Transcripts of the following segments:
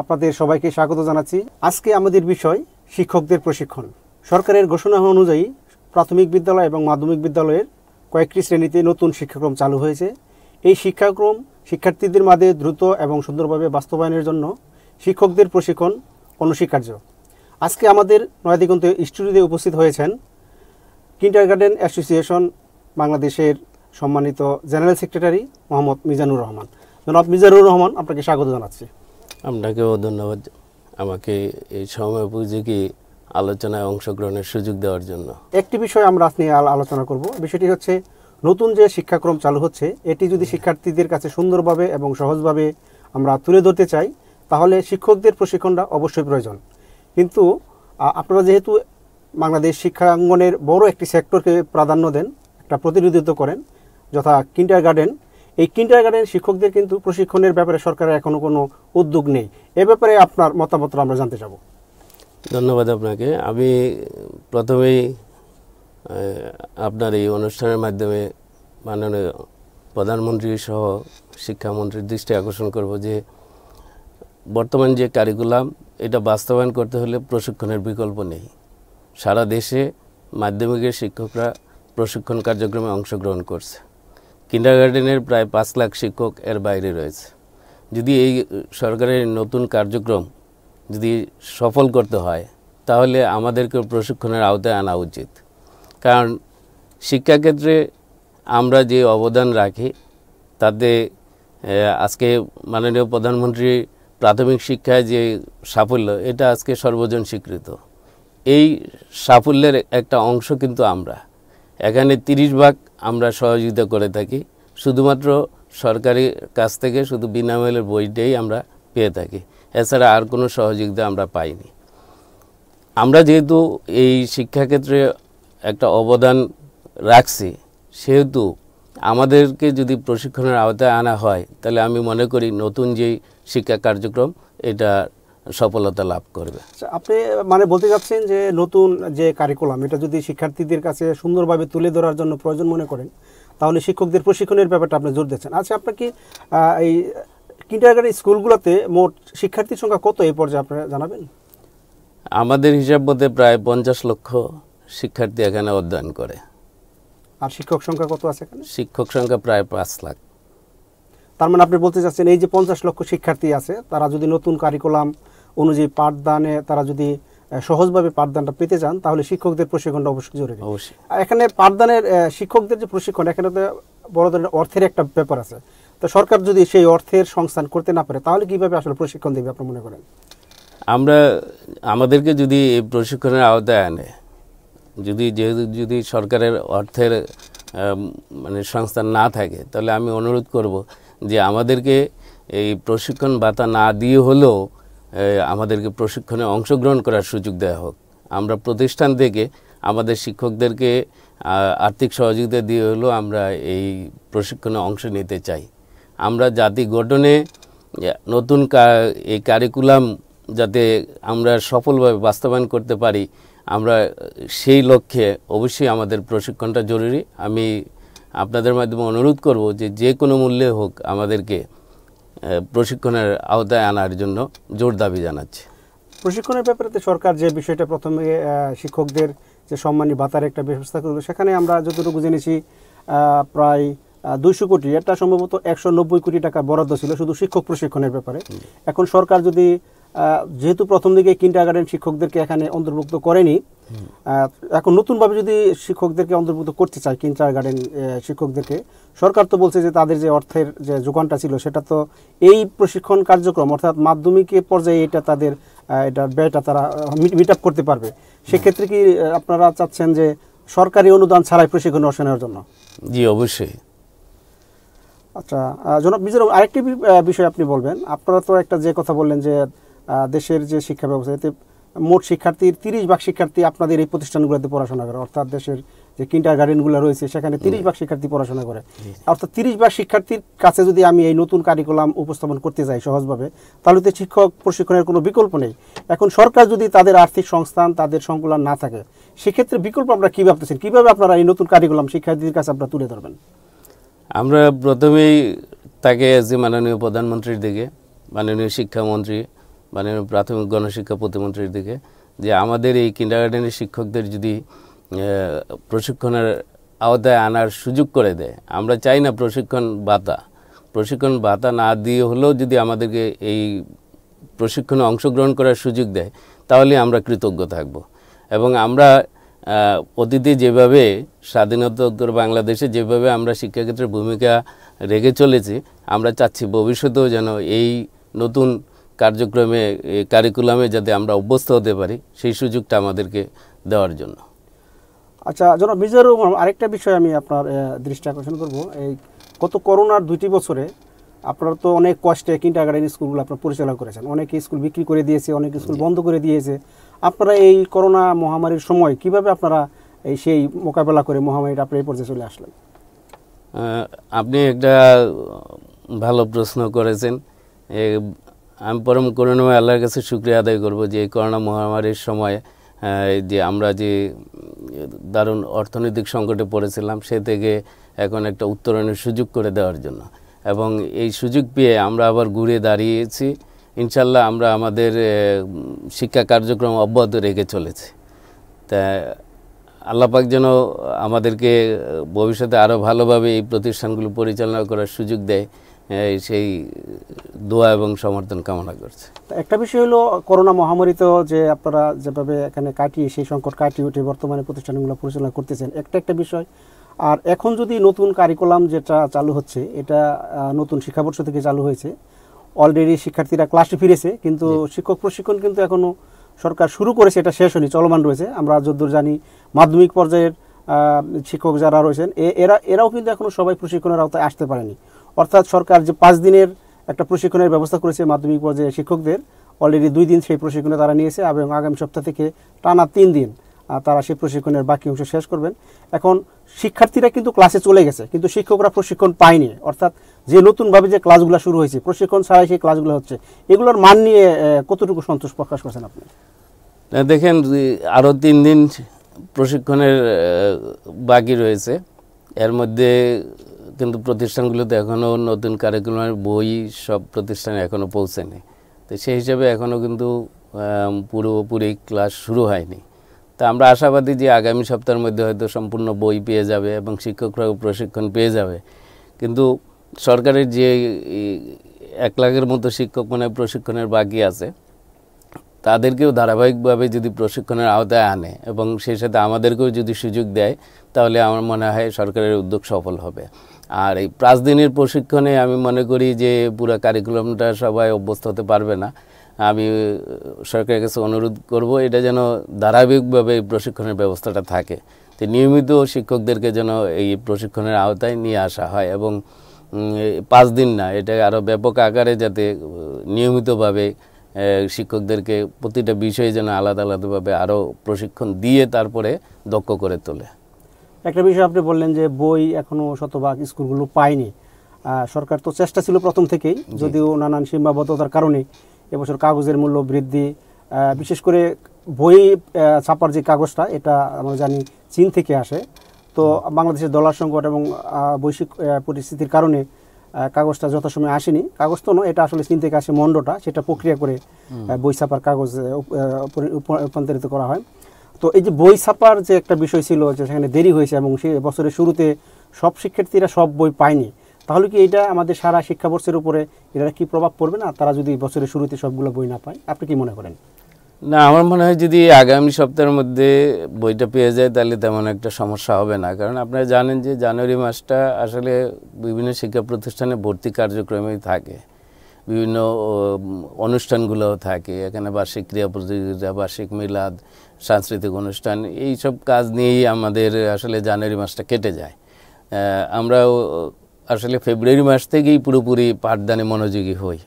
আপনাদের সবাইকে স্বাগত জানাচ্ছি। আজকে আমাদের বিষয়, শিক্ষকদের প্রশিক্ষণ। সরকারের ঘোষণা অনুযায়ী প্রাথমিক বিদ্যালয় এবং মাধ্যমিক বিদ্যালয়ের কয়েকটি শ্রেণীতে নতুন শিক্ষাক্রম চালু হয়েছে। এই শিক্ষাক্রম শিক্ষার্থীদের মাঝে দ্রুত এবং সুন্দরভাবে বাস্তবায়নের জন্য শিক্ষকদের প্রশিক্ষণ অনস্বীকার্য। আজকে আমাদের নয়াদিগন্ত স্টুডিওতে উপস্থিত হয়েছেন কিন্ডার গার্ডেন অ্যাসোসিয়েশন বাংলাদেশের সম্মানিত জেনারেল সেক্রেটারি মোহাম্মদ মিজানুর রহমান। জনাব মিজানুর রহমান, আপনাকে স্বাগত জানাচ্ছি। আপনাকেও ধন্যবাদ আমাকে এই সময় উপযোগী আলোচনায় অংশগ্রহণের সুযোগ দেওয়ার জন্য। একটি বিষয় আমরা আজ নিয়ে আলোচনা করব। বিষয়টি হচ্ছে নতুন যে শিক্ষাক্রম চালু হচ্ছে এটি যদি শিক্ষার্থীদের কাছে সুন্দরভাবে এবং সহজভাবে আমরা তুলে ধরতে চাই তাহলে শিক্ষকদের প্রশিক্ষণটা অবশ্যই প্রয়োজন। কিন্তু আপনারা যেহেতু বাংলাদেশ শিক্ষাঙ্গনের বড় একটি সেক্টরকে প্রাধান্য দেন একটা প্রতিনিধিত্ব করেন যথা কিন্টার গার্ডেন এই গার্ডেন শিক্ষকদের কিন্তু প্রশিক্ষণের ব্যাপারে সরকারের এখনও কোনো উদ্যোগ নেই। এ ব্যাপারে আপনার মতামত আমরা জানতে চাবো। ধন্যবাদ আপনাকে। আমি প্রথমেই আপনার এই অনুষ্ঠানের মাধ্যমে মাননীয় প্রধানমন্ত্রী সহ শিক্ষামন্ত্রীর দৃষ্টি আকর্ষণ করব যে, বর্তমান যে কারিকুলাম এটা বাস্তবায়ন করতে হলে প্রশিক্ষণের বিকল্প নেই। সারা দেশে মাধ্যমিকের শিক্ষকরা প্রশিক্ষণ কার্যক্রমে অংশগ্রহণ করছে। কিন্ডারগার্ডেনের প্রায় পাঁচ লাখ শিক্ষক এর বাইরে রয়েছে। যদি এই সরকারের নতুন কার্যক্রম যদি সফল করতে হয়, তাহলে আমাদেরকে প্রশিক্ষণের আওতায় আনা উচিত। কারণ শিক্ষাক্ষেত্রে আমরা যে অবদান রাখি, তাতে আজকে মাননীয় প্রধানমন্ত্রী প্রাথমিক শিক্ষায় যে সাফল্য, এটা আজকে সর্বজন স্বীকৃত। এই সাফল্যের একটা অংশ কিন্তু আমরা। এখানে তিরিশ ভাগ আমরা সহযোগিতা করে থাকি। শুধুমাত্র সরকারি কাছ থেকে শুধু বিনামূল্যের বইটাই আমরা পেয়ে থাকি। এছাড়া আর কোনো সহযোগিতা আমরা পাইনি। আমরা যেহেতু এই শিক্ষাক্ষেত্রে একটা অবদান রাখছি, সেহেতু আমাদেরকে যদি প্রশিক্ষণের আওতায় আনা হয়, তাহলে আমি মনে করি নতুন যেই শিক্ষা কার্যক্রম, এটা সফলতা লাভ করবে। আচ্ছা, আপনি মানে বলতে চাচ্ছেন যে নতুন যে কারিকুলাম এটা যদি শিক্ষার্থীদের কাছে সুন্দরভাবে তুলে ধরার জন্য প্রয়োজন মনে করেন তাহলে শিক্ষকদের প্রশিক্ষণের ব্যাপারটা আপনি জোর দিচ্ছেন। আচ্ছা আপনার কি এই কিন্ডারগার্টেন স্কুলগুলোতে মোট শিক্ষার্থীর সংখ্যা কত এই পর্যায়ে আপনারা জানাবেন? আমাদের হিসাব মতে প্রায় পঞ্চাশ লক্ষ শিক্ষার্থী এখানে অধ্যয়ন করে। আর শিক্ষক সংখ্যা কত আছে এখানে? শিক্ষক সংখ্যা প্রায় পাঁচ লাখ। তার মানে আপনি বলতে চাচ্ছেন এই যে পঞ্চাশ লক্ষ শিক্ষার্থী আছে তারা যদি নতুন কারিকুলাম অনুযায়ী পাঠদানে তারা যদি সহজভাবে পাঠদানটা পেতে চান তাহলে শিক্ষকদের প্রশিক্ষণটা অবশ্যই জরুরি। অবশ্যই। আর এখানে পাঠদানের শিক্ষকদের যে প্রশিক্ষণ এখানে তো বড় ধরনের অর্থের একটা ব্যাপার আছে। তো সরকার যদি সেই অর্থের সংস্থান করতে না পারে তাহলে কীভাবে আসলে প্রশিক্ষণ দেবে আপনি মনে করেন? আমরা আমাদেরকে যদি এই প্রশিক্ষণের আওতায় আনে যদি যেহেতু যদি সরকারের অর্থের মানে সংস্থান না থাকে তাহলে আমি অনুরোধ করব যে আমাদেরকে এই প্রশিক্ষণ ভাতা না দিয়ে হলেও আমাদেরকে প্রশিক্ষণে অংশগ্রহণ করার সুযোগ দেওয়া হোক। আমরা প্রতিষ্ঠান থেকে আমাদের শিক্ষকদেরকে আর্থিক সহযোগিতা দিয়ে হলেও আমরা এই প্রশিক্ষণে অংশ নিতে চাই। আমরা জাতি গঠনে নতুন এই কারিকুলাম যাতে আমরা সফলভাবে বাস্তবায়ন করতে পারি, আমরা সেই লক্ষ্যে অবশ্যই আমাদের প্রশিক্ষণটা জরুরি। আমি আপনাদের মাধ্যমে অনুরোধ করব যে যে কোনো মূল্যে হোক আমাদেরকে প্রশিক্ষণের আওতায় আনার জন্য জোর দাবি জানাচ্ছি। প্রশিক্ষণের ব্যাপারে সরকার যে বিষয়টা প্রথমে শিক্ষকদের যে সম্মানী ভাতার একটা ব্যবস্থা করবে সেখানে আমরা যতটুকু জেনেছি প্রায় দুইশো কোটি এটা সম্ভবত একশো নব্বই কোটি টাকা বরাদ্দ ছিল শুধু শিক্ষক প্রশিক্ষণের ব্যাপারে। এখন সরকার যদি যেহেতু প্রথম দিকে কিন্ডার গার্ডেন শিক্ষকদেরকে এখানে অন্তর্ভুক্ত করেনি এখন নতুনভাবে যদি শিক্ষকদেরকে অন্তর্ভুক্ত করতে চায় কিন্ডার গার্ডেন শিক্ষকদেরকে সরকার তো বলছে যে তাদের যে অর্থের যে যোগানটা ছিল সেটা তো এই প্রশিক্ষণ কার্যক্রম অর্থাৎ মাধ্যমিকের পর্যায়ে এটা তাদের এটা ব্যয়টা তারা মিট আপ করতে পারবে। সেক্ষেত্রে কি আপনারা চাচ্ছেন যে সরকারি অনুদান ছাড়াই প্রশিক্ষণ অংশ জন্য? জি অবশ্যই। আচ্ছা জনাব মিজুর আরেকটি বিষয় আপনি বলবেন। আপনারা তো একটা যে কথা বললেন যে দেশের যে শিক্ষা ব্যবস্থা এতে মোট শিক্ষার্থীর তিরিশ ভাগ শিক্ষার্থী আপনাদের এই প্রতিষ্ঠানগুলোতে পড়াশোনা করে অর্থাৎ দেশের যে কিন্টার গার্ডেনগুলো রয়েছে সেখানে তিরিশ ভাগ শিক্ষার্থী পড়াশোনা করে। অর্থাৎ তিরিশ ভাগ শিক্ষার্থীর কাছে যদি আমি এই নতুন কারিকুলাম উপস্থাপন করতে যাই সহজভাবে তাহলে তো শিক্ষক প্রশিক্ষণের কোনো বিকল্প নেই। এখন সরকার যদি তাদের আর্থিক সংস্থান তাদের সংকুলন না থাকে সেক্ষেত্রে বিকল্প আপনারা কী ভাবতেছেন? কীভাবে আপনারা এই নতুন কারিকুলাম শিক্ষার্থীদের কাছে আপনারা তুলে ধরবেন? আমরা প্রথমেই তাকে যে মাননীয় প্রধানমন্ত্রীর দিকে মাননীয় শিক্ষামন্ত্রী মানে প্রাথমিক গণশিক্ষা প্রতিমন্ত্রীর দিকে, যে আমাদের এই কিন্ডারগার্ডেনের শিক্ষকদের যদি প্রশিক্ষণের আওতায় আনার সুযোগ করে দেয়, আমরা চাই না প্রশিক্ষণ ভাতা। প্রশিক্ষণ ভাতা না দিয়ে হলেও যদি আমাদেরকে এই প্রশিক্ষণে অংশগ্রহণ করার সুযোগ দেয়, তাহলে আমরা কৃতজ্ঞ থাকব। এবং আমরা অতীতে যেভাবে স্বাধীনতোত্তর বাংলাদেশে যেভাবে আমরা শিক্ষাক্ষেত্রে ভূমিকা রেখে চলেছি, আমরা চাচ্ছি ভবিষ্যতেও যেন এই নতুন কার্যক্রমে কারিকুলামে যাতে আমরা অভ্যস্ত হতে পারি সেই সুযোগটা আমাদেরকে দেওয়ার জন্য। আচ্ছা জনাব মিজানুর আরেকটা বিষয় আমি আপনার দৃষ্টি আকর্ষণ করব। এই গত করোনার দুইটি বছরে আপনারা তো অনেক কষ্টে কিন্টার গার্ডেন স্কুলগুলো আপনার পরিচালনা করেছেন। অনেক স্কুল বিক্রি করে দিয়েছে অনেক স্কুল বন্ধ করে দিয়েছে। আপনারা এই করোনা মহামারীর সময় কীভাবে আপনারা এই সেই মোকাবেলা করে মহামারীটা আপনার এই পর্যায়ে চলে আসলেন? আপনি একটা ভালো প্রশ্ন করেছেন। আমি পরম করুণাময় আল্লাহর কাছে শুক্রিয়া আদায় করব যে এই করোনা মহামারীর সময় যে আমরা যে দারুণ অর্থনৈতিক সংকটে পড়েছিলাম, সে থেকে এখন একটা উত্তরণের সুযোগ করে দেওয়ার জন্য। এবং এই সুযোগ পেয়ে আমরা আবার ঘুরে দাঁড়িয়েছি। ইনশাল্লাহ আমরা আমাদের শিক্ষা কার্যক্রম অব্যাহত রেখে চলেছি। তা আল্লাপাক যেন আমাদেরকে ভবিষ্যতে আরও ভালোভাবে এই প্রতিষ্ঠানগুলো পরিচালনা করার সুযোগ দেয়। সেই দোয়া এবং সমর্থন কামনা করছে। একটা বিষয় হলো করোনা মহামারীতেও যে আপনারা যেভাবে এখানে কাটিয়ে সেই সংকট কাটিয়ে উঠে বর্তমানে প্রতিষ্ঠানগুলো পরিচালনা করতেছেন একটা একটা বিষয়। আর এখন যদি নতুন কারিকুলাম যেটা চালু হচ্ছে এটা নতুন শিক্ষাবর্ষ থেকে চালু হয়েছে অলরেডি শিক্ষার্থীরা ক্লাসে ফিরেছে কিন্তু শিক্ষক প্রশিক্ষণ কিন্তু এখনও সরকার শুরু করেছে এটা শেষ হয়নি চলমান রয়েছে। আমরা যদ্দূর জানি মাধ্যমিক পর্যায়ের শিক্ষক যারা রয়েছেন এরা এরাও কিন্তু এখনও সবাই প্রশিক্ষণের আওতায় আসতে পারেনি। অর্থাৎ সরকার যে পাঁচ দিনের একটা প্রশিক্ষণের ব্যবস্থা করেছে মাধ্যমিক পর্যায়ে শিক্ষকদের অলরেডি দুই দিন সেই প্রশিক্ষণে তারা নিয়েছে এবং আগামী সপ্তাহ থেকে টানা তিন দিন তারা সেই প্রশিক্ষণের বাকি অংশ শেষ করবেন। এখন শিক্ষার্থীরা কিন্তু ক্লাসে চলে গেছে, কিন্তু শিক্ষকরা প্রশিক্ষণ পায়নি। অর্থাৎ যে নতুনভাবে যে ক্লাসগুলো শুরু হয়েছে, প্রশিক্ষণ ছাড়াই সেই ক্লাসগুলো হচ্ছে, এগুলোর মান নিয়ে কতটুকু সন্তোষ প্রকাশ করছেন আপনি? দেখেন আরও তিন দিন প্রশিক্ষণের বাকি রয়েছে। এর মধ্যে কিন্তু প্রতিষ্ঠানগুলোতে এখনও নতুন কারিকুলামের বই সব প্রতিষ্ঠানে এখনও পৌঁছেনি। তো সেই হিসাবে এখনও কিন্তু পুরোপুরি ক্লাস শুরু হয়নি। তা আমরা আশাবাদী যে আগামী সপ্তাহের মধ্যে হয়তো সম্পূর্ণ বই পেয়ে যাবে এবং শিক্ষকরাও প্রশিক্ষণ পেয়ে যাবে। কিন্তু সরকারের যে এক লাখের মতো শিক্ষক মানে প্রশিক্ষণের বাকি আছে, তাদেরকেও ধারাবাহিকভাবে যদি প্রশিক্ষণের আওতায় আনে এবং সেই সাথে আমাদেরকেও যদি সুযোগ দেয়, তাহলে আমার মনে হয় সরকারের উদ্যোগ সফল হবে। আর এই পাঁচ দিনের প্রশিক্ষণে আমি মনে করি যে পুরো কারিকুলামটা সবাই অভ্যস্ত হতে পারবে না। আমি সরকারের কাছে অনুরোধ করব, এটা যেন ধারাবাহিকভাবে এই প্রশিক্ষণের ব্যবস্থাটা থাকে। তো নিয়মিত শিক্ষকদেরকে যেন এই প্রশিক্ষণের আওতায় নিয়ে আসা হয় এবং পাঁচ দিন না, এটা আরও ব্যাপক আকারে যাতে নিয়মিতভাবে শিক্ষকদেরকে প্রতিটা বিষয়ে যেন আলাদা আলাদাভাবে আরও প্রশিক্ষণ দিয়ে তারপরে দক্ষ করে তোলে। একটা বিষয় আপনি বললেন যে বই এখনও শতভাগ স্কুলগুলো পায়নি। সরকার তো চেষ্টা ছিল প্রথম থেকেই যদিও নানান সীমাবদ্ধতার কারণে এবছর কাগজের মূল্য বৃদ্ধি বিশেষ করে বই ছাপার যে কাগজটা এটা আমরা জানি চীন থেকে আসে। তো বাংলাদেশের ডলার সংকট এবং বৈশ্বিক পরিস্থিতির কারণে কাগজটা যথাসময়ে আসেনি। কাগজ তো নয় এটা আসলে চীন থেকে আসে মন্ডটা সেটা প্রক্রিয়া করে বই ছাপার কাগজ রূপান্তরিত করা হয়। তো এই যে বই ছাপার যে একটা বিষয় ছিল যে সেখানে দেরি হয়েছে এবং সে বছরের শুরুতে সব শিক্ষার্থীরা সব বই পায়নি, তাহলে কি এটা আমাদের সারা শিক্ষাবর্ষের উপরে এটা কি প্রভাব পড়বে না? তারা যদি বছরের শুরুতে সবগুলো বই না পায়, আপনি কি মনে করেন? না, আমার মনে হয় যদি আগামী সপ্তাহের মধ্যে বইটা পেয়ে যায়, তাহলে তেমন একটা সমস্যা হবে না। কারণ আপনারা জানেন যে জানুয়ারি মাসটা আসলে বিভিন্ন শিক্ষা প্রতিষ্ঠানে ভর্তি কার্যক্রমেই থাকে। বিভিন্ন অনুষ্ঠানগুলোও থাকে। এখানে বার্ষিক ক্রিয়া প্রতিযোগিতা, বার্ষিক মিলাদ সাংস্কৃতিক অনুষ্ঠান এই সব কাজ নিয়েই আমাদের আসলে জানুয়ারি মাসটা কেটে যায়। আহ, আমরাও আসলে ফেব্রুয়ারি মাস থেকেই পুরোপুরি পাঠদানে মনোযোগী হই।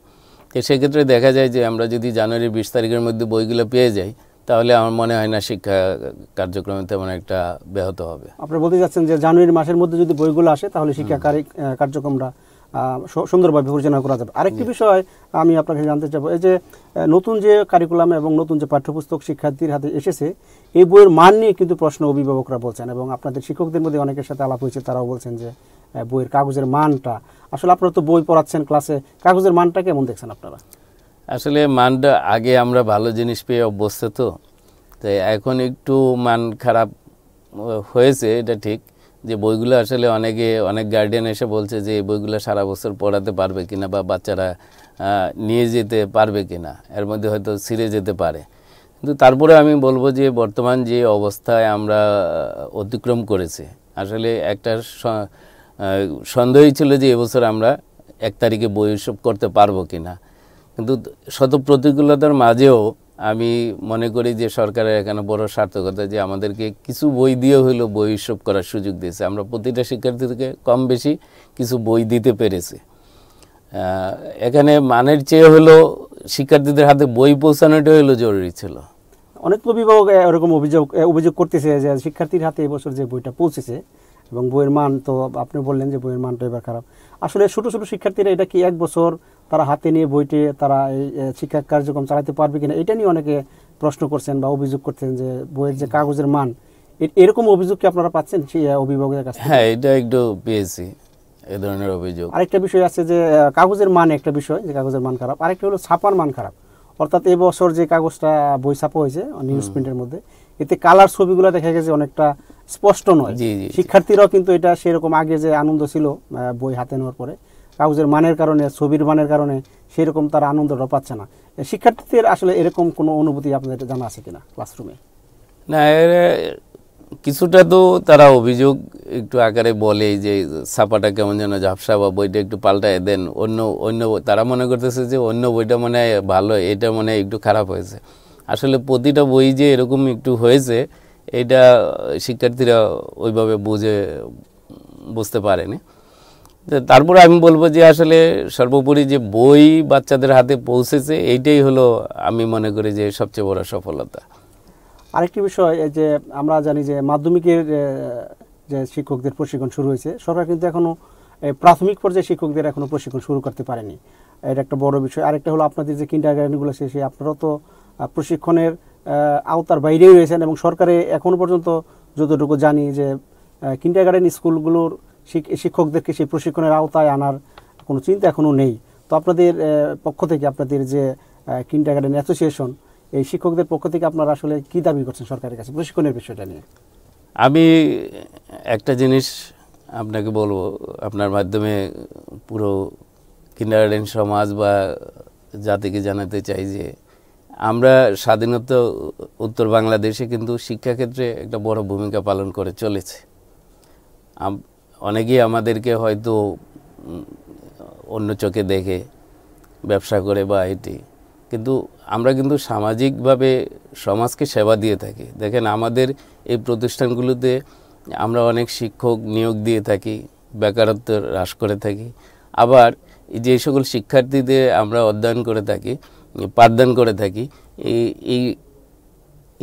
তো সেক্ষেত্রে দেখা যায় যে আমরা যদি জানুয়ারির বিশ তারিখের মধ্যে বইগুলো পেয়ে যাই তাহলে আমার মনে হয় না শিক্ষা কার্যক্রমে তেমন একটা ব্যাহত হবে। আপনি বলতে যাচ্ছেন যে জানুয়ারি মাসের মধ্যে যদি বইগুলো আসে তাহলে শিক্ষা কারি- কার্যক্রমটা সুন্দরভাবে পরিচালনা করা যাবে। আরেকটি বিষয় আমি আপনাকে জানতে চাবো এই যে নতুন যে কারিকুলাম এবং নতুন যে পাঠ্যপুস্তক শিক্ষার্থীর হাতে এসেছে এই বইয়ের মান নিয়ে কিন্তু প্রশ্ন অভিভাবকরা বলছেন এবং আপনাদের শিক্ষকদের মধ্যে অনেকের সাথে আলাপ হয়েছে তারাও বলছেন যে বইয়ের কাগজের মানটা আসলে আপনারা তো বই পড়াচ্ছেন ক্লাসে কাগজের মানটা কেমন দেখছেন আপনারা? আসলে মানটা আগে আমরা ভালো জিনিস পেয়ে অভ্যস্ত তো তাই এখন একটু মান খারাপ হয়েছে এটা ঠিক। যে বইগুলো আসলে অনেকে, অনেক গার্ডিয়ান এসে বলছে যে এই বইগুলো সারা বছর পড়াতে পারবে কিনা বা বাচ্চারা নিয়ে যেতে পারবে কিনা, এর মধ্যে হয়তো ছিঁড়ে যেতে পারে। কিন্তু তারপরে আমি বলব যে বর্তমান যে অবস্থায় আমরা অতিক্রম করেছি, আসলে একটা সন্দেহই ছিল যে এবছর আমরা এক তারিখে বই উৎসব করতে পারব কিনা। কিন্তু শত প্রতিকূলতার মাঝেও আমি মনে করি যে সরকারের এখানে বড় সার্থকতা যে আমাদেরকে কিছু বই দিয়ে হইলেও বই উৎসব করার সুযোগ দিয়েছে। আমরা প্রতিটা শিক্ষার্থীকে কম বেশি কিছু বই দিতে পেরেছি। এখানে মানের চেয়ে হলো শিক্ষার্থীদের হাতে বই পৌঁছানোটা হলো জরুরি ছিল। অনেক অভিভাবক এরকম অভিযোগ অভিযোগ করতেছে যে শিক্ষার্থীর হাতে এবছর যে বইটা পৌঁছেছে এবং বইয়ের মান তো আপনি বললেন যে বইয়ের মানটা এবার খারাপ। আসলে ছোটো ছোটো শিক্ষার্থীরা এটা কি এক বছর তারা হাতে নিয়ে বইটি তারা এই শিক্ষা কার্যক্রম চালাতে পারবে কিনা এটা নিয়ে অনেকে প্রশ্ন করছেন বা অভিযোগ করছেন যে বইয়ের যে কাগজের মান এরকম অভিযোগ কি আপনারা পাচ্ছেন? সেই অভিভাবকের কাছে হ্যাঁ এটা একটু পেয়েছি এ ধরনের অভিযোগ। আরেকটা বিষয় আছে যে কাগজের মান একটা বিষয় যে কাগজের মান খারাপ। আরেকটা হলো ছাপার মান খারাপ। অর্থাৎ এবছর যে কাগজটা বই ছাপা হয়েছে নিউজ প্রিন্টের মধ্যে এতে কালার ছবিগুলো দেখা গেছে অনেকটা স্পষ্ট নয়। শিক্ষার্থীরাও কিন্তু এটা সেরকম আগে যে আনন্দ ছিল বই হাতে নেওয়ার পরে। কাগজের মানের কারণে, ছবির মানের কারণে সেরকম তারা আনন্দটা পাচ্ছে না। শিক্ষার্থীদের আসলে এরকম কোনো অনুভূতি আপনাদের জানা আছে কিনা ক্লাসরুমে না কিছুটা তো তারা অভিযোগ একটু আকারে বলে যে ছাপাটা কেমন যেন ঝাপসা বা বইটা একটু পাল্টায় দেন। অন্য অন্য তারা মনে করতেছে যে অন্য বইটা মনে হয় ভালো, এটা মনে হয় একটু খারাপ হয়েছে। আসলে প্রতিটা বই যে এরকম একটু হয়েছে, এটা শিক্ষার্থীরা ওইভাবে বুঝে, বুঝতে পারেনি। তারপরে আমি বলব যে আসলে সর্বোপরি যে বই বাচ্চাদের হাতে পৌঁছেছে এইটাই হলো আমি মনে করি যে সবচেয়ে বড় সফলতা। আরেকটি বিষয় যে আমরা জানি যে মাধ্যমিকের যে শিক্ষকদের প্রশিক্ষণ শুরু হয়েছে সরকার কিন্তু এখনও এ, প্রাথমিক পর্যায়ে শিক্ষকদের এখনও প্রশিক্ষণ শুরু করতে পারেনি। এটা একটা বড় বিষয়। আরেকটা হলো আপনাদের যে কিন্ডার গার্ডেনগুলো সেই আপনারাও তো প্রশিক্ষণের আওতার বাইরেই রয়েছেন এবং সরকারে এখনও পর্যন্ত যতটুকু জানি যে কিন্ডার গার্ডেন স্কুলগুলোর শিক্ষকদেরকে সেই প্রশিক্ষণের আওতায় আনার কোনো চিন্তা এখনও নেই। তো আপনাদের পক্ষ থেকে আপনাদের যে কিন্ডার গার্ডেন অ্যাসোসিয়েশন এই শিক্ষকদের পক্ষ থেকে আপনারা আসলে কি দাবি করছেন সরকারের কাছে প্রশিক্ষণের বিষয়টা নিয়ে? আমি একটা জিনিস আপনাকে বলব, আপনার মাধ্যমে পুরো কিন্ডারগার্ডেন সমাজ বা জাতিকে জানাতে চাই যে, আমরা স্বাধীনতা উত্তর বাংলাদেশে কিন্তু শিক্ষাক্ষেত্রে একটা বড় ভূমিকা পালন করে চলেছে। অনেকেই আমাদেরকে হয়তো অন্য চোখে দেখে ব্যবসা করে বা এটি কিন্তু আমরা কিন্তু সামাজিকভাবে সমাজকে সেবা দিয়ে থাকি। দেখেন আমাদের এই প্রতিষ্ঠানগুলোতে আমরা অনেক শিক্ষক নিয়োগ দিয়ে থাকি, বেকারত্ব হ্রাস করে থাকি। আবার যে সকল শিক্ষার্থীদের আমরা অধ্যয়ন করে থাকি, পাঠদান করে থাকি এই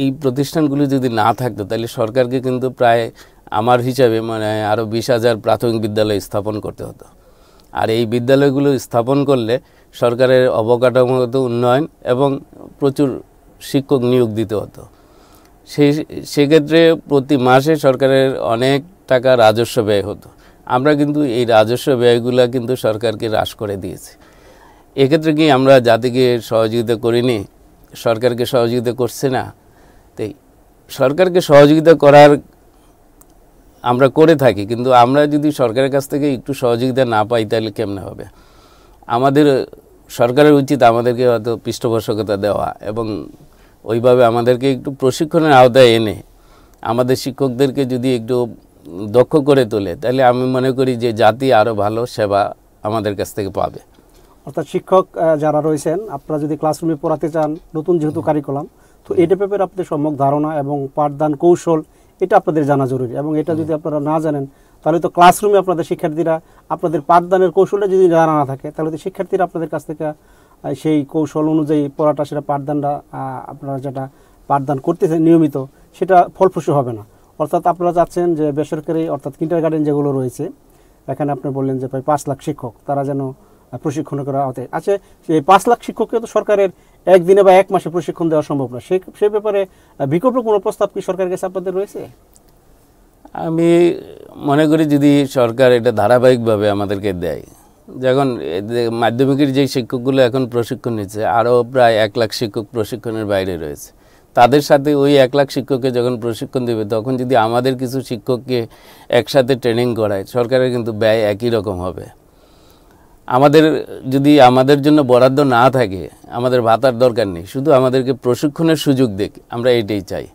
এই প্রতিষ্ঠানগুলো যদি না থাকতো, তাহলে সরকারকে কিন্তু প্রায় আমার হিসাবে মানে আরও বিশ হাজার প্রাথমিক বিদ্যালয় স্থাপন করতে হতো। আর এই বিদ্যালয়গুলো স্থাপন করলে সরকারের অবকাঠামোগত উন্নয়ন এবং প্রচুর শিক্ষক নিয়োগ দিতে হতো। সেই, সেক্ষেত্রে প্রতি মাসে সরকারের অনেক টাকা রাজস্ব ব্যয় হতো। আমরা কিন্তু এই রাজস্ব ব্যয়গুলো কিন্তু সরকারকে হ্রাস করে দিয়েছি। এক্ষেত্রে কি আমরা জাতিকে সহযোগিতা করিনি? সরকারকে সহযোগিতা করছে না? তাই সরকারকে সহযোগিতা করার আমরা করে থাকি, কিন্তু আমরা যদি সরকারের কাছ থেকে একটু সহযোগিতা না পাই, তাহলে কেমনে হবে? আমাদের সরকারের উচিত আমাদেরকে হয়তো পৃষ্ঠপোষকতা দেওয়া এবং ওইভাবে আমাদেরকে একটু প্রশিক্ষণের আওতায় এনে আমাদের শিক্ষকদেরকে যদি একটু দক্ষ করে তোলে, তাহলে আমি মনে করি যে জাতি আরও ভালো সেবা আমাদের কাছ থেকে পাবে। অর্থাৎ শিক্ষক যারা রয়েছেন, আপনারা যদি ক্লাসরুমে পড়াতে চান, নতুন যেহেতু কারিকুলাম তো এটা ব্যাপারে আপনাদের সম্যক ধারণা এবং পাঠদান কৌশল এটা আপনাদের জানা জরুরি এবং এটা যদি আপনারা না জানেন তাহলে তো ক্লাসরুমে আপনাদের শিক্ষার্থীরা আপনাদের পাঠদানের কৌশলটা যদি জানা না থাকে তাহলে তো শিক্ষার্থীরা আপনাদের কাছ থেকে সেই কৌশল অনুযায়ী পড়াটা সেটা পাঠদানটা আপনারা যেটা পাঠদান করতেছেন নিয়মিত সেটা ফলপ্রসূ হবে না। অর্থাৎ আপনারা চাচ্ছেন যে বেসরকারি অর্থাৎ কিন্টার গার্ডেন যেগুলো রয়েছে এখানে আপনি বললেন যে প্রায় পাঁচ লাখ শিক্ষক তারা যেন প্রশিক্ষণ করা হতে। আচ্ছা সেই পাঁচ লাখ শিক্ষককে তো সরকারের একদিনে বা এক মাসে প্রশিক্ষণ দেওয়া সম্ভব না। সে ব্যাপারে বিকল্প কোনো প্রস্তাব কি সরকারের কাছে আপনাদের রয়েছে? আমি মনে করি যদি সরকার এটা ধারাবাহিকভাবে আমাদেরকে দেয়, যখন মাধ্যমিকের যে শিক্ষকগুলো এখন প্রশিক্ষণ নিচ্ছে, আরও প্রায় এক লাখ শিক্ষক প্রশিক্ষণের বাইরে রয়েছে। তাদের সাথে ওই এক লাখ শিক্ষককে যখন প্রশিক্ষণ দেবে, তখন যদি আমাদের কিছু শিক্ষককে একসাথে ট্রেনিং করায়, সরকারের কিন্তু ব্যয় একই রকম হবে। আমাদের, যদি আমাদের জন্য বরাদ্দ না থাকে, আমাদের ভাতার দরকার নেই। শুধু আমাদেরকে প্রশিক্ষণের সুযোগ দিক, আমরা এটাই চাই।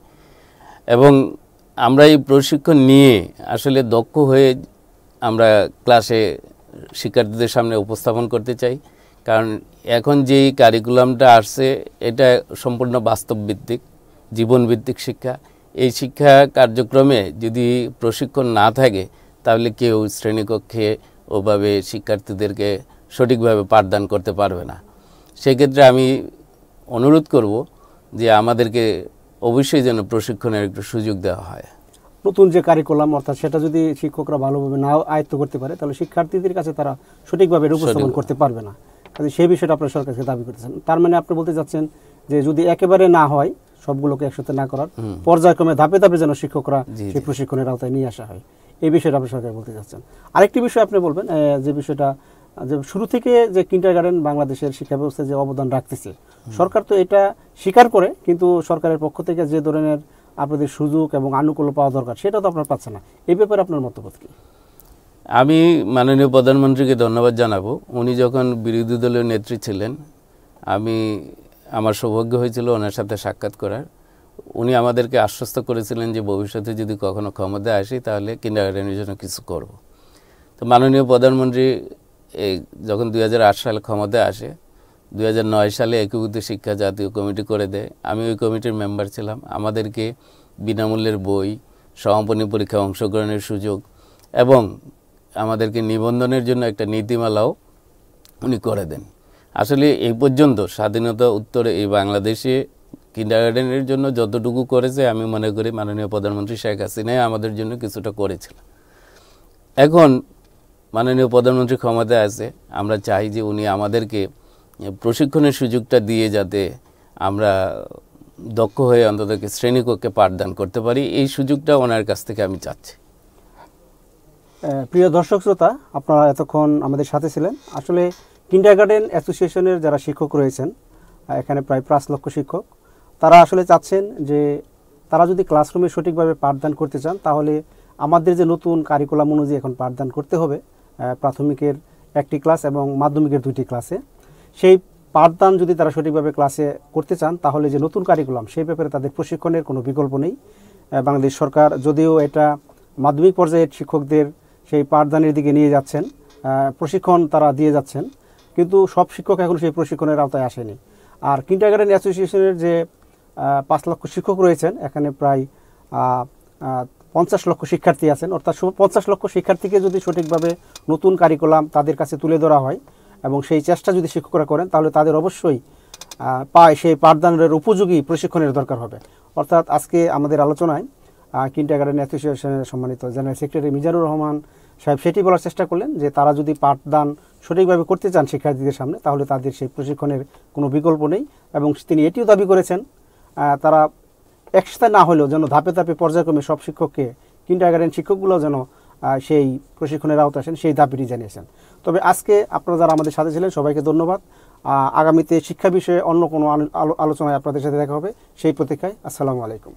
এবং আমরা এই প্রশিক্ষণ নিয়ে আসলে দক্ষ হয়ে আমরা ক্লাসে শিক্ষার্থীদের সামনে উপস্থাপন করতে চাই। কারণ এখন যেই কারিকুলামটা আসছে, এটা সম্পূর্ণ বাস্তবভিত্তিক, জীবনভিত্তিক শিক্ষা। এই শিক্ষা কার্যক্রমে যদি প্রশিক্ষণ না থাকে, তাহলে কেউ শ্রেণীকক্ষে ওভাবে শিক্ষার্থীদেরকে সঠিকভাবে পাঠদান করতে পারবে না। সেক্ষেত্রে আমি অনুরোধ করব যে আমাদেরকে অবশ্যই যেন প্রশিক্ষণের একটু সুযোগ দেওয়া হয়। নতুন যে কারিকুলাম অর্থাৎ সেটা যদি শিক্ষকরা ভালোভাবে না আয়ত্ত করতে পারে তাহলে শিক্ষার্থীদের কাছে তারা সঠিকভাবে উপস্থাপন করতে পারবে না। কাজে সেই বিষয়টা আপনার সরকারকে দাবি করতেছেন। তার মানে আপনি বলতে চাচ্ছেন যে যদি একেবারে না হয় সবগুলোকে একসাথে না করার পর্যায়ক্রমে ধাপে ধাপে যেন শিক্ষকরা সেই প্রশিক্ষণের আওতায় নিয়ে আসা হয়। এই বিষয়টা আপনি সরকার বলতে চাচ্ছেন। আরেকটি বিষয় আপনি বলবেন যে বিষয়টা, যে শুরু থেকে যে কিন্টার গার্ডেন বাংলাদেশের শিক্ষা ব্যবস্থায় যে অবদান রাখতেছে, সরকার তো এটা স্বীকার করে, কিন্তু সরকারের পক্ষ থেকে যে ধরনের আপনাদের সুযোগ এবং আনুকূল্য পাওয়া দরকার, সেটা তো আপনার পাচ্ছে না। এই ব্যাপারে আপনার মতামত কি? আমি মাননীয় প্রধানমন্ত্রীকে ধন্যবাদ জানাব। উনি যখন বিরোধী দলীয় নেত্রী ছিলেন, আমি, আমার সৌভাগ্য হয়েছিল ওনার সাথে সাক্ষাৎ করার। উনি আমাদেরকে আশ্বস্ত করেছিলেন যে ভবিষ্যতে যদি কখনো ক্ষমতায় আসি, তাহলে কিন্ডারগার্ডেনের জন্য কিছু করব। তো মাননীয় প্রধানমন্ত্রী এই যখন দুই হাজার আট সালে ক্ষমতায় আসে, দুই হাজার নয় সালে একীভূত শিক্ষা জাতীয় কমিটি করে দেয়। আমি ওই কমিটির মেম্বার ছিলাম। আমাদেরকে বিনামূল্যের বই সমাপনী পরীক্ষায় অংশগ্রহণের সুযোগ এবং আমাদেরকে নিবন্ধনের জন্য একটা নীতিমালাও উনি করে দেন। আসলে এই পর্যন্ত স্বাধীনতা উত্তরে এই বাংলাদেশে কিন্ডারগার্ডেনের জন্য যতটুকু করেছে, আমি মনে করি মাননীয় প্রধানমন্ত্রী শেখ হাসিনাই আমাদের জন্য কিছুটা করেছিল। এখন মাননীয় প্রধানমন্ত্রী ক্ষমতায় আছে, আমরা চাই যে উনি আমাদেরকে প্রশিক্ষণের সুযোগটা দিয়ে যাতে আমরা দক্ষ হয়ে অন্তত শ্রেণীকক্ষে পাঠদান করতে পারি। এই সুযোগটা ওনার কাছ থেকে আমি চাচ্ছি। প্রিয় দর্শক শ্রোতা, আপনারা এতক্ষণ আমাদের সাথে ছিলেন। আসলে কিন্ডারগার্ডেন অ্যাসোসিয়েশনের যারা শিক্ষক রয়েছেন, এখানে প্রায় পাঁচ লক্ষ শিক্ষক। তারা আসলে চাচ্ছেন যে তারা যদি ক্লাসরুমে সঠিকভাবে পাঠদান করতে চান, তাহলে আমাদের যে নতুন কারিকুলাম অনুযায়ী এখন পাঠদান করতে হবে প্রাথমিকের একটি ক্লাস এবং মাধ্যমিকের দুইটি ক্লাসে সেই পাঠদান যদি তারা সঠিকভাবে ক্লাসে করতে চান, তাহলে যে নতুন কারিকুলাম সেই ব্যাপারে তাদের প্রশিক্ষণের কোনো বিকল্প নেই। বাংলাদেশ সরকার যদিও এটা মাধ্যমিক পর্যায়ের শিক্ষকদের সেই পাঠদানের দিকে নিয়ে যাচ্ছেন প্রশিক্ষণ তারা দিয়ে যাচ্ছেন, কিন্তু সব শিক্ষক এখন সেই প্রশিক্ষণের আওতায় আসেনি। আর কিন্টারগার্ডেন অ্যাসোসিয়েশনের যে পাঁচ লক্ষ শিক্ষক রয়েছেন। এখানে প্রায় পঞ্চাশ লক্ষ শিক্ষার্থী আছেন। অর্থাৎ পঞ্চাশ লক্ষ শিক্ষার্থীকে যদি সঠিকভাবে নতুন কারিকুলাম তাদের কাছে তুলে ধরা হয় এবং সেই চেষ্টা যদি শিক্ষকরা করেন, তাহলে তাদের অবশ্যই পায় সেই পাঠদানের উপযোগী প্রশিক্ষণের দরকার হবে। অর্থাৎ আজকে আমাদের আলোচনায় কিন্টারগার্ডেন অ্যাসোসিয়েশনের সম্মানিত জেনারেল সেক্রেটারি মিজানুর রহমান সাহেব সেটি বলার চেষ্টা করলেন যে তারা যদি পাঠদান সঠিকভাবে করতে চান শিক্ষার্থীদের সামনে, তাহলে তাদের সেই প্রশিক্ষণের কোনো বিকল্প নেই এবং তিনি এটিও দাবি করেছেন তারা একসাথে না হলেও যেন ধাপে ধাপে পর্যায়ক্রমে সব শিক্ষককে কিন্ডারগার্ডেন শিক্ষকগুলো যেন সেই প্রশিক্ষণের আওতায় আসেন, সেই দাবিটি জানিয়েছেন। তবে আজকে আপনারা যারা আমাদের সাথে ছিলেন, সবাইকে ধন্যবাদ। আগামীতে শিক্ষা বিষয়ে অন্য কোনো আলো- আলো- আলোচনায় আপনাদের সাথে দেখা হবে। সেই প্রতীক্ষায় আসসালামু আলাইকুম।